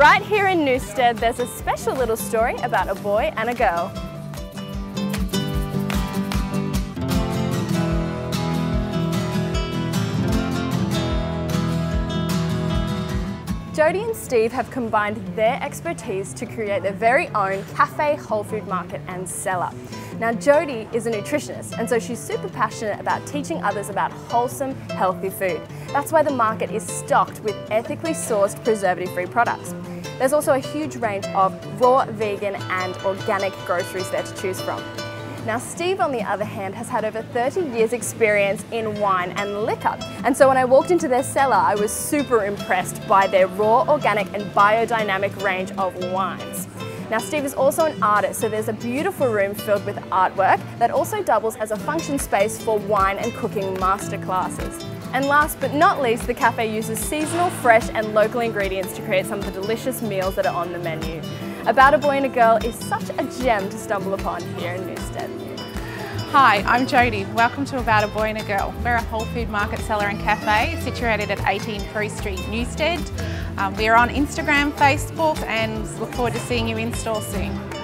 Right here in Newstead, there's a special little story about a boy and a girl. Jody and Steve have combined their expertise to create their very own cafe, whole food market and cellar. Now Jody is a nutritionist and so she's super passionate about teaching others about wholesome, healthy food. That's why the market is stocked with ethically sourced preservative-free products. There's also a huge range of raw, vegan and organic groceries there to choose from. Now Steve on the other hand has had over 30 years experience in wine and liquor and so when I walked into their cellar I was super impressed by their raw, organic and biodynamic range of wines. Now Steve is also an artist, so there's a beautiful room filled with artwork that also doubles as a function space for wine and cooking masterclasses. And last but not least, the cafe uses seasonal, fresh and local ingredients to create some of the delicious meals that are on the menu. About a Boy and a Girl is such a gem to stumble upon here in Newstead. Hi, I'm Jody. Welcome to About a Boy and a Girl. We're a whole food market cellar and cafe situated at 18 Proe Street, Newstead. Um, we are on Instagram, Facebook and look forward to seeing you in store soon.